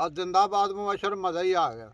ਆ ਜ਼ਿੰਦਾਬਾਦ ਮੁਬਸ਼ਰ ਮਜ਼ਾ ਹੀ ਆ ਗਿਆ।